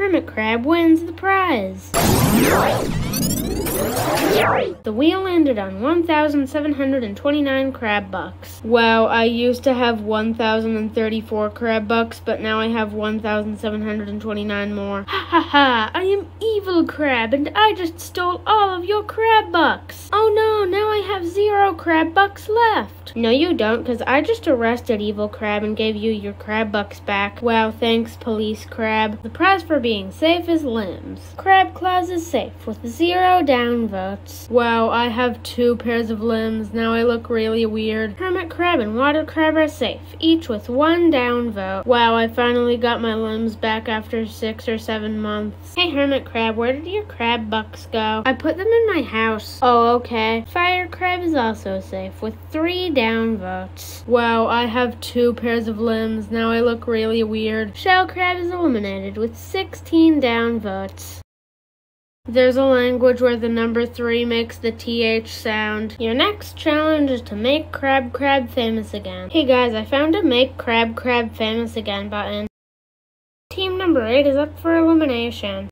Hermit Crab wins the prize. The wheel landed on 1,729 crab bucks. Wow, I used to have 1,034 crab bucks, but now I have 1,729 more. Ha ha ha, I am Evil Crab and I just stole all of your crab bucks. Oh no, have zero crab bucks left. No, you don't, because I just arrested Evil Crab and gave you your crab bucks back. Wow, thanks, Police Crab. The prize for being safe is limbs. Crab Claus is safe with zero down votes. Wow, I have two pairs of limbs. Now I look really weird. Hermit Crab and Water Crab are safe, each with one down vote. Wow, I finally got my limbs back after six or seven months. Hey, Hermit Crab, where did your crab bucks go? I put them in my house. Oh, okay. Fire Crab is also safe with three down votes. Wow, I have two pairs of limbs. Now I look really weird. Shell Crab is eliminated with 16 down votes. There's a language where the number 3 makes the TH sound. Your next challenge is to make Crab Crab famous again. Hey guys, I found a Make Crab Crab Famous Again button. Team number 8 is up for elimination.